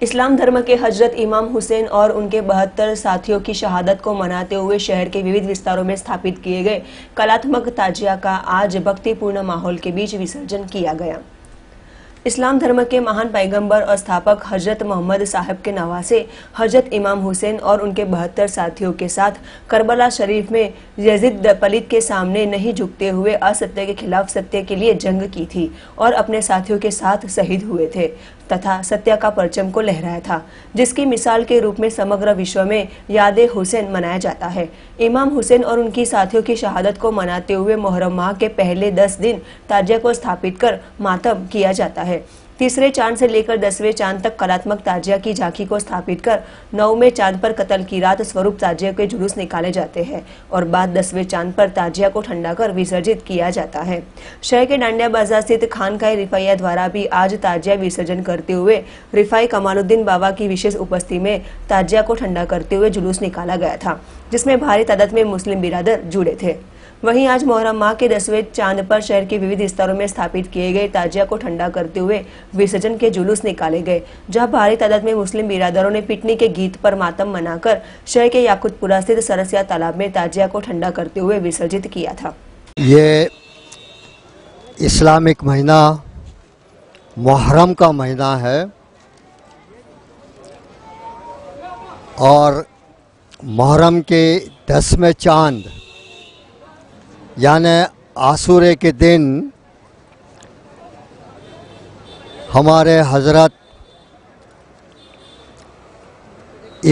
اسلام دھرم کے حضرت امام حسین اور ان کے بہتر ساتھیوں کی شہادت کو مناتے ہوئے شہر کے ویود وستاروں میں استھاپت کیے گئے۔ کلاتمک تاجیہ کا آج بکتی پورن ماحول کے بیچ وسرجن کیا گیا۔ اسلام دھرم کے مہان پیغمبر اور استھاپک حضرت محمد صاحب کے نواسے حضرت امام حسین اور ان کے بہتر ساتھیوں کے ساتھ کربلا شریف میں یزید پلیت کے سامنے نہیں جھکتے ہوئے استیہ کے خلاف ستیہ کے لیے جنگ کی تھی اور اپنے ساتھیوں کے ساتھ شہید ہوئے تھے۔ تتھا ستیہ کا پرچم کو لہرایا تھا، جس کی مثال کے روپ میں سمگر وشو میں یاد حسین منایا جاتا ہے۔ امام حسین اور ان کی ساتھیوں کی شہادت کو مناتے ہوئے محرم ماہ کے پہلے دس دن تاجیہ کو استھاپت کر ماتم کیا جاتا ہے۔ تیسرے چاند سے لے کر دسویں چاند تک کلاتمک تاجیہ کی جھانکی کو استھاپت کر نویں چاند پر قتل کی رات سوروپ تاجیہ کے جلوس نکالے جاتے ہیں اور بعد دسویں چاند پر تاجیہ کو ٹھنڈا کر وسرجت کیا جاتا ہے۔ شہر کے ڈانڈیا بازار ستھ خانقاہ رفائیہ دوارا بھی آج تاجیہ وسرجن کرتے ہوئے رفائی کمال الدین بابا کی وشیش اپستی میں تاجیہ کو ٹھنڈا کرتے ہوئے جلوس نکالا گیا تھا، جس میں بھاری تعداد میں مسلم برادر جڑے تھے۔ وہیں آج محرم ماہ کے دسویں چاند پر شہر کے ویود استاروں میں استھاپت کیے گئے تاجیہ کو ٹھنڈا کرتے ہوئے وسرجن کے جلوس نکالے گئے، جہاں بھاری تعداد میں مسلم برادروں نے پٹنی کے گیت پر ماتم منا کر شہر کے یاقوت پورا ستھت سرسیا تالاب میں تاجیہ کو ٹھنڈا کرتے ہوئے وسرجت کیا تھا۔ یہ اسلامک مہینہ، محرم کا مہینہ ہے اور محرم کے دسویں چاند یعنی آسورے کے دن ہمارے حضرت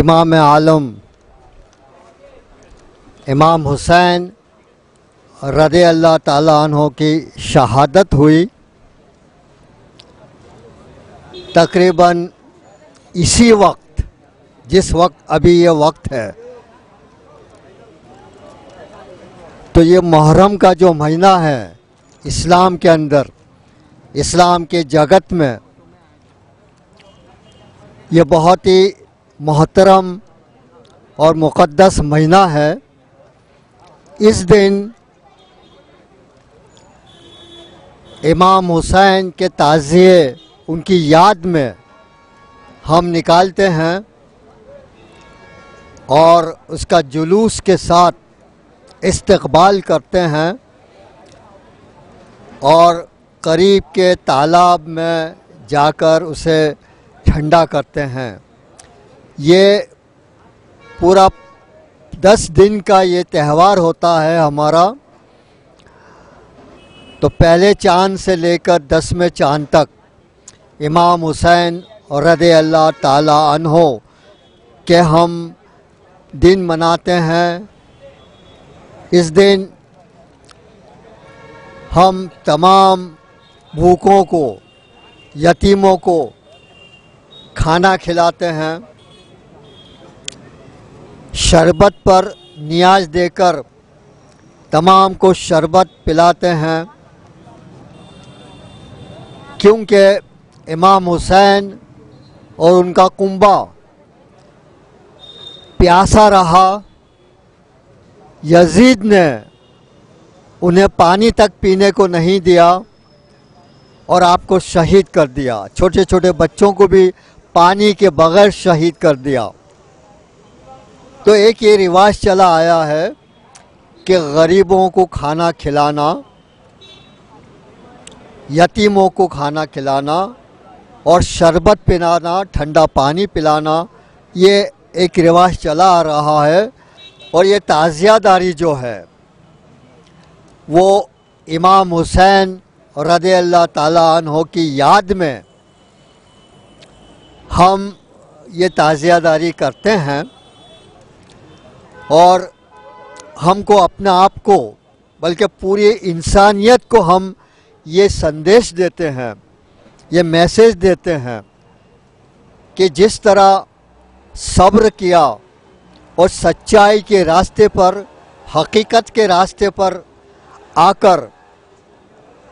امام عالم، امام حسین رضی اللہ تعالیٰ عنہ کی شہادت ہوئی۔ تقریباً اسی وقت، جس وقت ابھی یہ وقت ہے تو یہ محرم کا جو مہینہ ہے، اسلام کے اندر، اسلام کے جگت میں، یہ بہت ہی محترم اور مقدس مہینہ ہے۔ اس دن امام حسین کے تعزیے، ان کی یاد میں ہم نکالتے ہیں اور اس کا جلوس کے ساتھ استقبال کرتے ہیں اور قریب کے تالاب میں جا کر اسے ٹھنڈا کرتے ہیں۔ یہ پورا دس دن کا یہ تہوار ہوتا ہے ہمارا۔ تو پہلے چاند سے لے کر دسویں چاند تک امام حسین اور رضی اللہ تعالیٰ عنہ کے ہم دن مناتے ہیں۔ اس دن ہم تمام بھوکوں کو، یتیموں کو کھانا کھلاتے ہیں۔ شربت پر نیاز دے کر تمام کو شربت پلاتے ہیں۔ کیونکہ امام حسین اور ان کا کنبہ پیاسا رہا۔ یزید نے انہیں پانی تک پینے کو نہیں دیا اور آپ کو شہید کر دیا۔ چھوٹے چھوٹے بچوں کو بھی پانی کے بغیر شہید کر دیا۔ تو ایک یہ رواج چلا آیا ہے کہ غریبوں کو کھانا کھلانا، یتیموں کو کھانا کھلانا اور شربت پلانا، ٹھنڈا پانی پلانا، یہ ایک رواج چلا آ رہا ہے۔ اور یہ تعزیہ داری جو ہے، وہ امام حسین رضی اللہ تعالیٰ عنہ کی یاد میں ہم یہ تعزیہ داری کرتے ہیں اور ہم کو اپنا آپ کو، بلکہ پوری انسانیت کو ہم یہ سندیش دیتے ہیں، یہ میسیج دیتے ہیں کہ جس طرح صبر کیا اور سچائی کے راستے پر، حقیقت کے راستے پر آ کر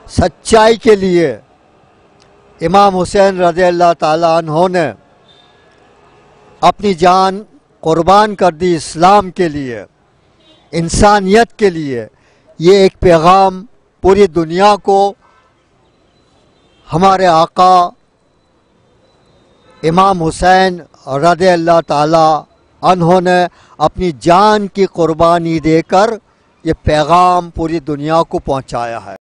سچائی کے لیے امام حسین رضی اللہ تعالیٰ عنہ نے اپنی جان قربان کر دی اسلام کے لیے، انسانیت کے لیے۔ یہ ایک پیغام پوری دنیا کو، ہمارے آقا امام حسین رضی اللہ تعالی انہوں نے اپنی جان کی قربانی دے کر یہ پیغام پوری دنیا کو پہنچایا ہے۔